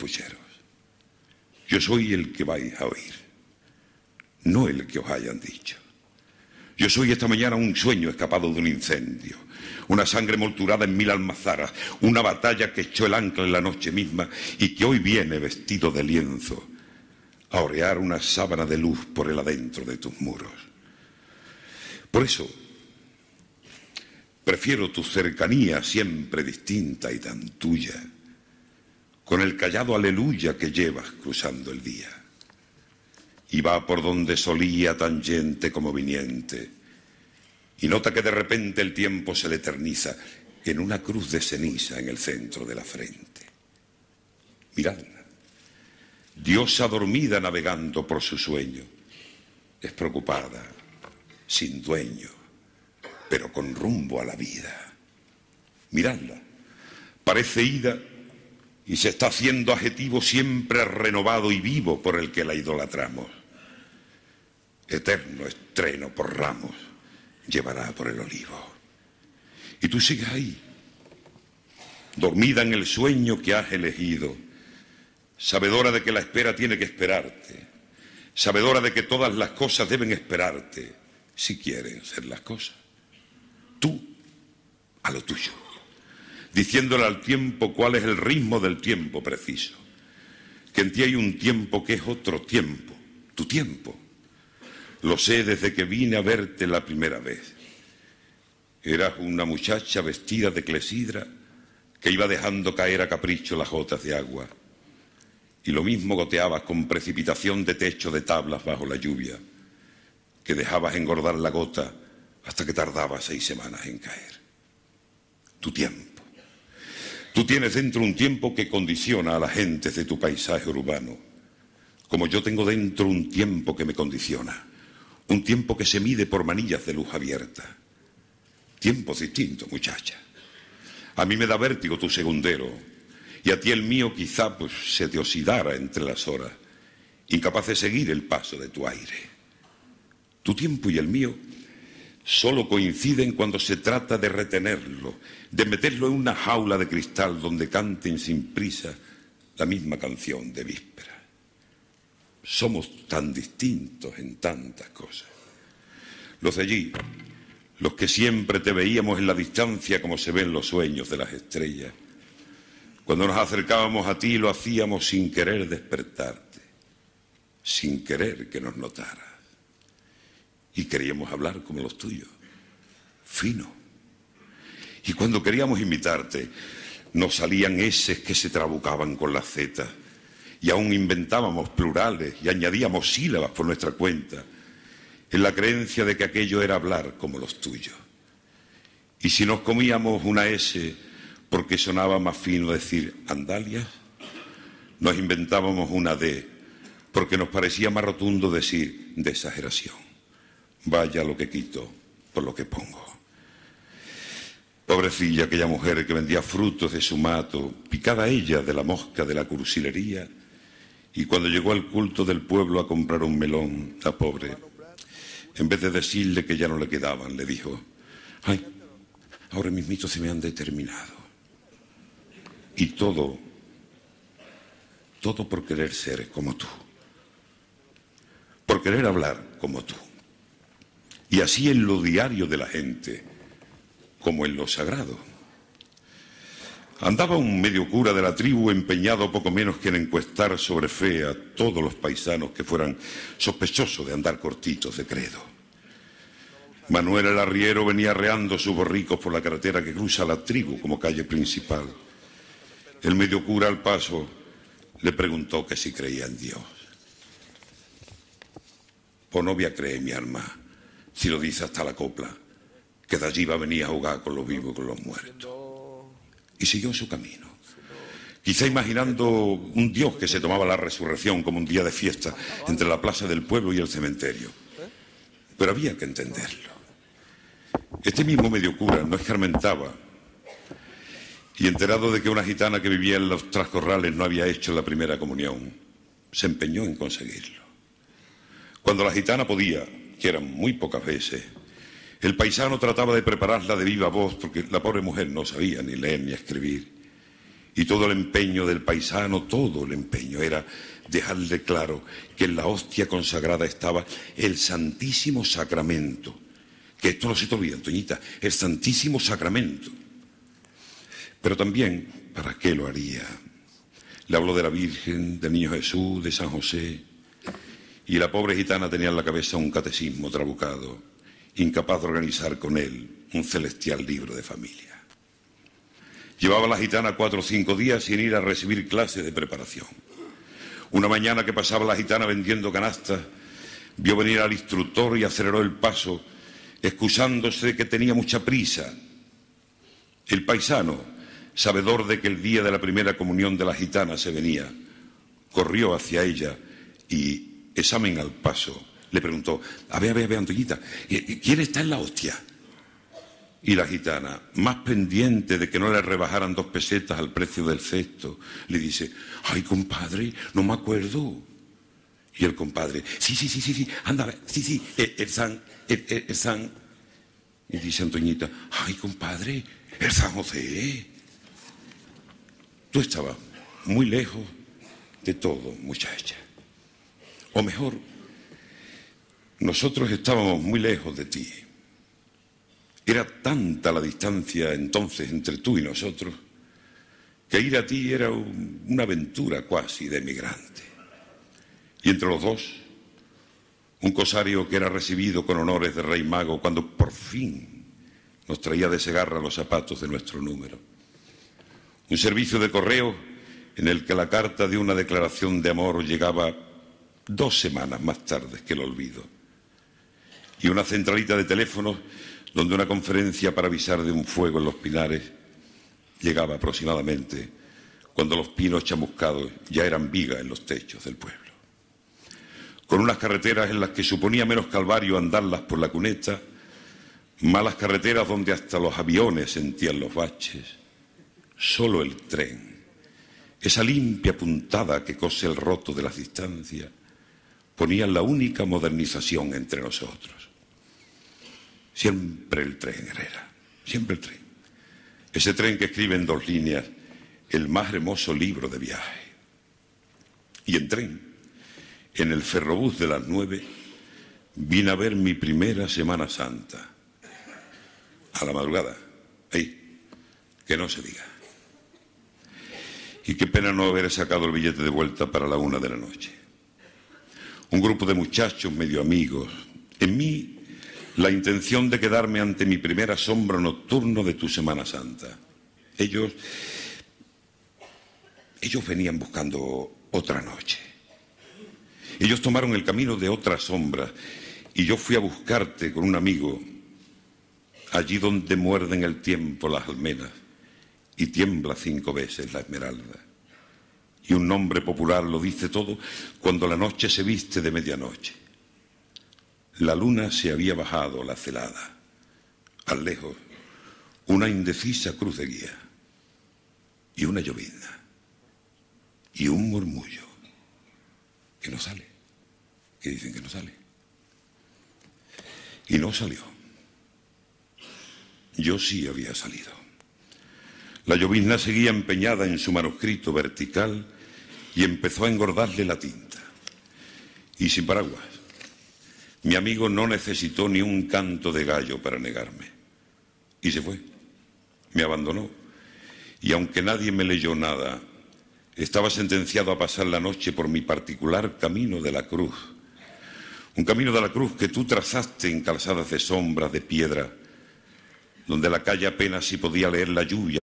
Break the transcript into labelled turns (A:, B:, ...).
A: pucheros. Yo soy el que vais a oír, no el que os hayan dicho. Yo soy esta mañana un sueño escapado de un incendio, una sangre molturada en mil almazaras, una batalla que echó el ancla en la noche misma y que hoy viene vestido de lienzo a orear una sábana de luz por el adentro de tus muros. Por eso, prefiero tu cercanía siempre distinta y tan tuya, con el callado aleluya que llevas cruzando el día. Y va por donde solía tan gente como viniente, y nota que de repente el tiempo se le eterniza en una cruz de ceniza en el centro de la frente. Miradla, diosa dormida navegando por su sueño, despreocupada, sin dueño, pero con rumbo a la vida. Miradla, parece ida y se está haciendo adjetivo siempre renovado y vivo por el que la idolatramos. Eterno estreno por ramos llevará por el olivo. Y tú sigues ahí, dormida en el sueño que has elegido, sabedora de que la espera tiene que esperarte, sabedora de que todas las cosas deben esperarte, si quieren ser las cosas. Tú a lo tuyo, diciéndole al tiempo cuál es el ritmo del tiempo preciso, que en ti hay un tiempo que es otro tiempo, tu tiempo. Lo sé desde que vine a verte la primera vez. Eras una muchacha vestida de clesidra que iba dejando caer a capricho las gotas de agua. Y lo mismo goteabas con precipitación de techo de tablas bajo la lluvia, que dejabas engordar la gota hasta que tardaba seis semanas en caer. Tu tiempo. Tú tienes dentro un tiempo que condiciona a la gente de tu paisaje urbano, como yo tengo dentro un tiempo que me condiciona, un tiempo que se mide por manillas de luz abierta. Tiempos distintos, muchacha. A mí me da vértigo tu segundero, y a ti el mío quizá pues se te oxidara entre las horas, incapaz de seguir el paso de tu aire. Tu tiempo y el mío solo coinciden cuando se trata de retenerlo, de meterlo en una jaula de cristal donde canten sin prisa la misma canción de víspera. Somos tan distintos en tantas cosas. Los de allí, los que siempre te veíamos en la distancia como se ven los sueños de las estrellas, cuando nos acercábamos a ti lo hacíamos sin querer despertarte, sin querer que nos notaras. Y queríamos hablar como los tuyos, fino. Y cuando queríamos imitarte, nos salían eses que se trabucaban con las zetas. Y aún inventábamos plurales y añadíamos sílabas por nuestra cuenta, en la creencia de que aquello era hablar como los tuyos. Y si nos comíamos una S porque sonaba más fino decir andalias, nos inventábamos una D porque nos parecía más rotundo decir de exageración. Vaya lo que quito por lo que pongo. Pobrecilla aquella mujer que vendía frutos de su mato, picada ella de la mosca de la cursilería, y cuando llegó al culto del pueblo a comprar un melón, la pobre, en vez de decirle que ya no le quedaban, le dijo, ay, ahora mismito se me han determinado. Y todo, todo por querer ser como tú, por querer hablar como tú. Y así en lo diario de la gente, como en lo sagrado. Andaba un medio cura de la tribu empeñado poco menos que en encuestar sobre fe a todos los paisanos que fueran sospechosos de andar cortitos de credo. Manuel el arriero venía reando sus borricos por la carretera que cruza la tribu como calle principal. El medio cura al paso le preguntó que si creía en Dios. Por novia cree mi alma, si lo dice hasta la copla, que de allí va a venir a jugar con los vivos y con los muertos. Y siguió su camino. Quizá imaginando un Dios que se tomaba la resurrección como un día de fiesta entre la plaza del pueblo y el cementerio. Pero había que entenderlo. Este mismo medio cura no escarmentaba y enterado de que una gitana que vivía en los trascorrales no había hecho la primera comunión, se empeñó en conseguirlo. Cuando la gitana podía, que eran muy pocas veces, el paisano trataba de prepararla de viva voz porque la pobre mujer no sabía ni leer ni escribir. Y todo el empeño del paisano, todo el empeño era dejarle claro que en la hostia consagrada estaba el Santísimo Sacramento. Que esto no se te olvida, Antoñita, el Santísimo Sacramento. Pero también, ¿para qué lo haría? Le habló de la Virgen, del Niño Jesús, de San José. Y la pobre gitana tenía en la cabeza un catecismo trabucado, incapaz de organizar con él un celestial libro de familia. Llevaba la gitana cuatro o cinco días sin ir a recibir clases de preparación. Una mañana que pasaba la gitana vendiendo canastas, vio venir al instructor y aceleró el paso, excusándose de que tenía mucha prisa. El paisano, sabedor de que el día de la primera comunión de la gitana se venía, corrió hacia ella y, examen al paso, le preguntó, a ver, a ver, a ver, Antoñita, ¿quién está en la hostia? Y la gitana, más pendiente de que no le rebajaran dos pesetas al precio del cesto, le dice, ay, compadre, no me acuerdo. Y el compadre, sí, sí, sí, sí, sí, anda, sí, sí, el, San, el, San. Y dice Antoñita, ay, compadre, el San José. Tú estabas muy lejos de todo, muchacha. O mejor, nosotros estábamos muy lejos de ti. Era tanta la distancia entonces entre tú y nosotros que ir a ti era una aventura cuasi de emigrante. Y entre los dos, un cosario que era recibido con honores de rey mago cuando por fin nos traía de segarra los zapatos de nuestro número. Un servicio de correo en el que la carta de una declaración de amor llegaba dos semanas más tarde que el olvido. Y una centralita de teléfono donde una conferencia para avisar de un fuego en los pinares llegaba aproximadamente cuando los pinos chamuscados ya eran viga en los techos del pueblo. Con unas carreteras en las que suponía menos calvario andarlas por la cuneta, malas carreteras donde hasta los aviones sentían los baches, solo el tren, esa limpia puntada que cose el roto de las distancias, ponían la única modernización entre nosotros. Siempre el tren, Herrera, siempre el tren. Ese tren que escribe en dos líneas el más hermoso libro de viaje. Y en tren, en el ferrobús de las nueve, vine a ver mi primera Semana Santa. A la madrugada. Ahí, que no se diga. Y qué pena no haber sacado el billete de vuelta para la una de la noche. Un grupo de muchachos medio amigos. En mí la intención de quedarme ante mi primer asombro nocturno de tu Semana Santa. Ellos, ellos venían buscando otra noche. Ellos tomaron el camino de otra sombra y yo fui a buscarte con un amigo allí donde muerden el tiempo las almenas y tiembla cinco veces la esmeralda. Y un nombre popular lo dice todo cuando la noche se viste de medianoche. La luna se había bajado la celada. Al lejos, una indecisa cruz de guía y una llovizna y un murmullo que no sale, que dicen que no sale. Y no salió. Yo sí había salido. La llovizna seguía empeñada en su manuscrito vertical y empezó a engordarle la tinta. Y sin paraguas. Mi amigo no necesitó ni un canto de gallo para negarme. Y se fue. Me abandonó. Y aunque nadie me leyó nada, estaba sentenciado a pasar la noche por mi particular camino de la cruz. Un camino de la cruz que tú trazaste en calzadas de sombras de piedra, donde la calle apenas si podía leer la lluvia